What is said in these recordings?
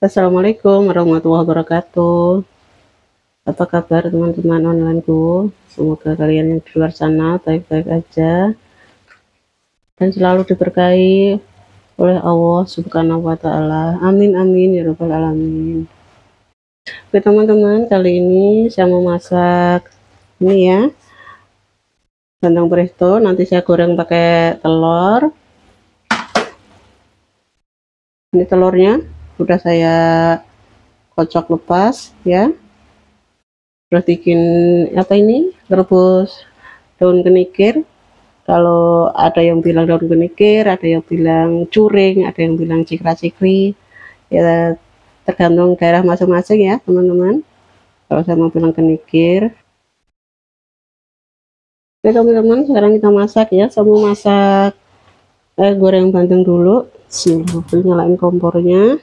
Assalamualaikum warahmatullahi wabarakatuh. Apa kabar teman-teman onlineku? Semoga kalian yang di luar sana baik-baik aja dan selalu diberkahi oleh Allah subhanahu wa ta'ala. Amin amin ya rabbal alamin. Oke teman-teman kali ini saya mau masak ini ya. Bandeng presto nanti saya goreng pakai telur. Ini telurnya sudah saya kocok lepas ya. Sudah bikin apa ini rebus daun kenikir. Kalau ada yang bilang daun kenikir ada yang bilang curing ada yang bilang cikra cikri ya tergantung daerah masing-masing ya teman-teman. Kalau saya mau bilang kenikir. Oke teman-teman sekarang kita masak ya. Saya masak eh, goreng bandeng dulu. Sih nyalain kompornya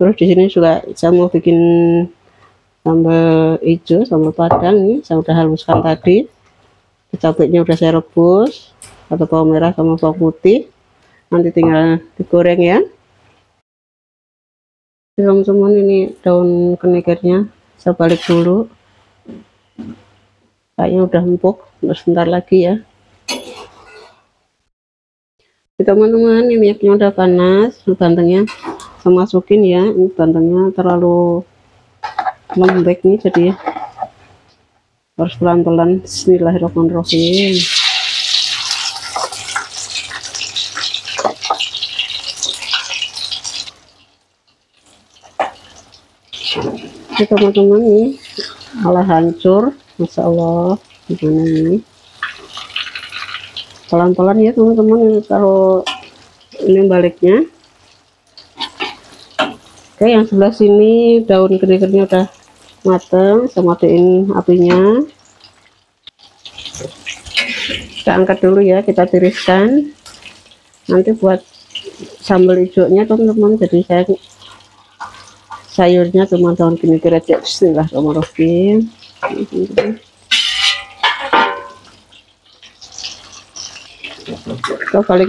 terus di sini juga saya mau bikin sambal hijau sambal padang nih saya udah haluskan tadi. Cabenya udah saya rebus atau bawang merah sama bawang putih. Nanti tinggal digoreng ya. Teman-teman ini daun kenikirnya. Saya balik dulu. Kayaknya udah empuk sebentar lagi ya. Teman-teman ini minyaknya udah panas bantengnya saya masukin ya ini bandengnya terlalu lembek nih jadi harus pelan-pelan. Bismillahirrahmanirrahim. Ini teman-teman nih malah hancur. Masya Allah gimana ini? Pelan-pelan ya teman-teman kalau ini baliknya oke yang sebelah sini daun kenikirnya udah mateng saya matiin apinya. Kita angkat dulu ya kita tiriskan. Nanti buat sambal hijaunya teman-teman jadi saya sayurnya cuma daun kenikir aja bismillahirrahmanirrahim. Kita balik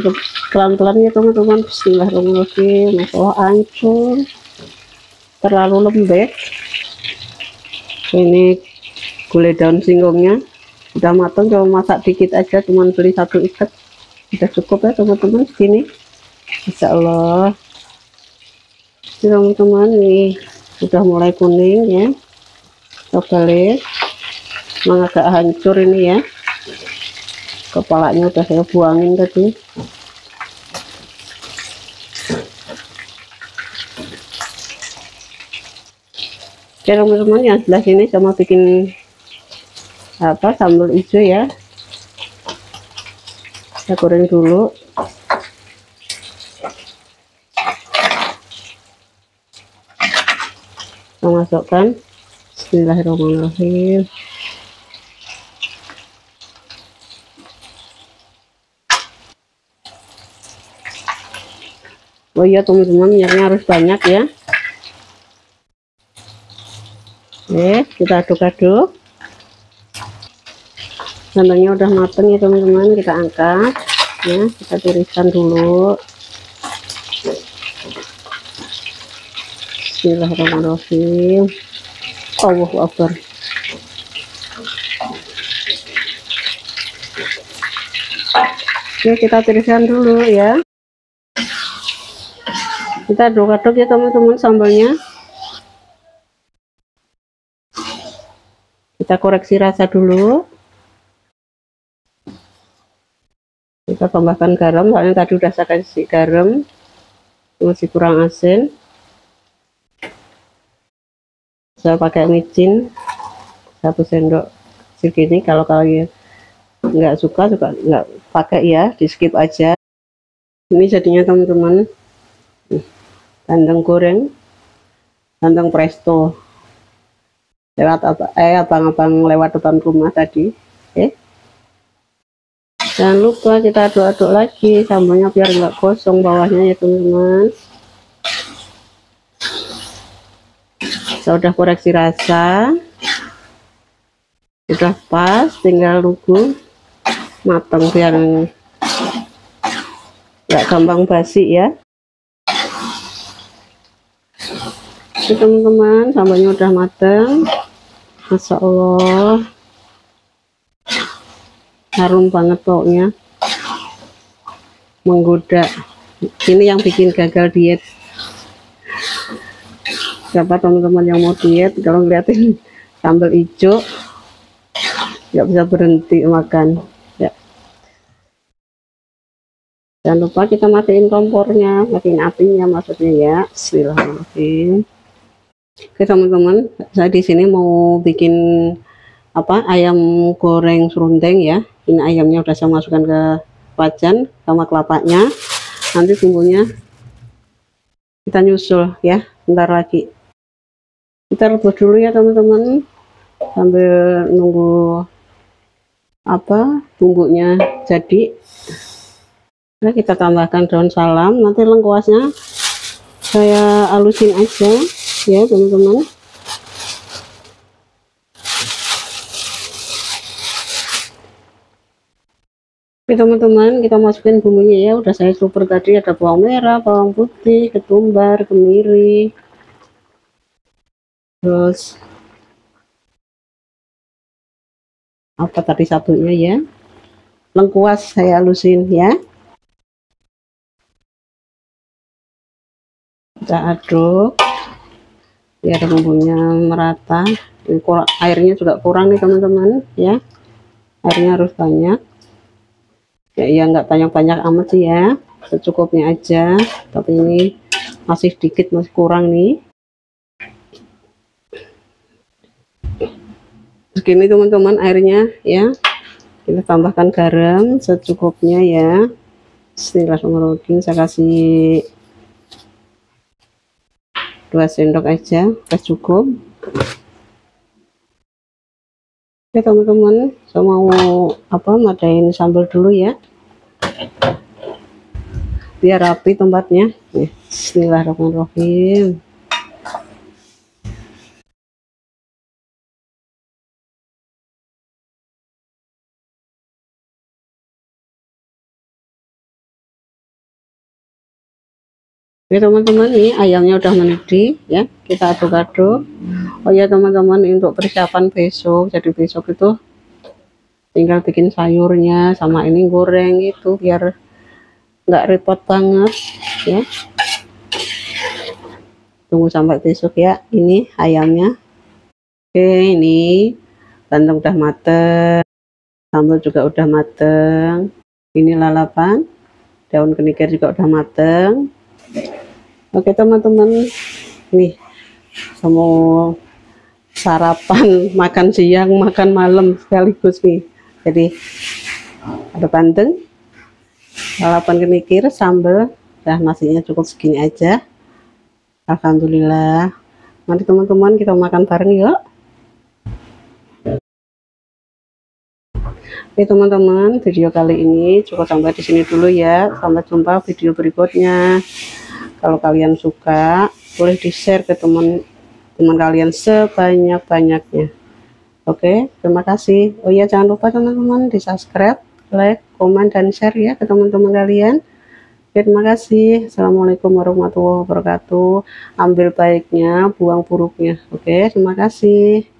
pelan-pelan ya teman-teman bismillahirrahmanirrahim. Masalah hancur terlalu lembek. Ini gulai daun singkongnya udah matang cuma masak dikit aja cuman beli satu ikat. Udah cukup ya teman-teman segini. Insya Allah teman-teman ini sudah mulai kuning ya. Kita balik memang agak hancur ini ya. Kepalanya udah saya buangin tadi Oke teman-teman yang sebelah sini sama bikin apa sambal hijau ya. Saya goreng dulu. Saya masukkan. Bismillahirrahmanirrahim. Oh iya teman-teman minyaknya harus banyak ya Oke, kita aduk-aduk. Sambelnya udah mateng ya teman-teman, kita angkat. Ya, kita tiriskan dulu. Bismillahirrahmanirrahim. Allahu Akbar. Oke, kita tiriskan dulu ya. Kita aduk-aduk ya teman-teman sambalnya. Kita koreksi rasa dulu. Kita tambahkan garam soalnya tadi udah saya kasih garam. Masih kurang asin. Saya pakai micin satu sendok segini kalau kalian nggak suka suka nggak pakai ya di skip aja. Ini jadinya teman-teman bandeng goreng bandeng presto lewat eh abang-abang lewat depan rumah tadi eh. Jangan lupa kita aduk-aduk lagi sambalnya biar enggak kosong bawahnya ya teman-teman. Saya udah koreksi rasa. Sudah pas tinggal nunggu matang biar nggak gampang basi ya. Teman-teman sambalnya udah matang Masya Allah. Harum banget pokoknya. Menggoda. Ini yang bikin gagal diet. Siapa teman-teman yang mau diet kalau ngeliatin sambal hijau nggak bisa berhenti makan. Jangan lupa kita matiin kompornya matiin apinya maksudnya ya. Bismillahirrahmanirrahim oke teman-teman saya di sini mau bikin apa ayam goreng serundeng ya. Ini ayamnya udah saya masukkan ke wajan sama kelapanya. Nanti bumbunya kita nyusul ya bentar lagi. Kita rebus dulu ya teman-teman sambil nunggu apa bumbunya jadi. Nah, kita tambahkan daun salam. Nanti lengkuasnya saya alusin aja ya, teman-teman. Oke teman-teman kita masukin bumbunya ya. Udah saya super tadi ada bawang merah bawang putih ketumbar kemiri terus apa tadi satunya ya? Lengkuas saya halusin ya. Kita aduk biar bumbunya merata. Airnya juga kurang nih teman-teman ya. Airnya harus banyak. Ya ya nggak banyak-banyak amat sih ya. Secukupnya aja. Tapi ini masih sedikit masih kurang nih. Segini teman-teman airnya ya. Kita tambahkan garam secukupnya ya. Bismillahirrahmanirrahim. Saya kasih dua sendok aja udah cukup. Oke teman-teman saya mau apa madain sambal dulu ya. Biar rapi tempatnya. Bismillahirrahmanirrahim Oke teman-teman nih ayamnya udah mendidih ya. Kita aduk-aduk. Oh ya teman-teman untuk persiapan besok. Jadi besok itu tinggal bikin sayurnya sama ini goreng itu biar nggak repot banget ya. Tunggu sampai besok ya ini ayamnya. Oke ini bandeng udah mateng sambal juga udah mateng ini lalapan daun kenikir juga udah mateng Oke teman-teman, nih semua sarapan, makan siang, makan malam sekaligus nih. Jadi ada bandeng, lalapan kenikir, sambal, dan nasinya cukup segini aja. Alhamdulillah. Mari teman-teman kita makan bareng yuk. Oke teman-teman, video kali ini cukup sampai di sini dulu ya. Sampai jumpa video berikutnya kalau kalian suka boleh di share ke teman teman kalian sebanyak-banyaknya. Oke terima kasih. Oh iya jangan lupa teman-teman di subscribe like komen dan share ya ke teman-teman kalian. Oke, terima kasih. Assalamualaikum warahmatullahi wabarakatuh. Ambil baiknya buang buruknya. Oke terima kasih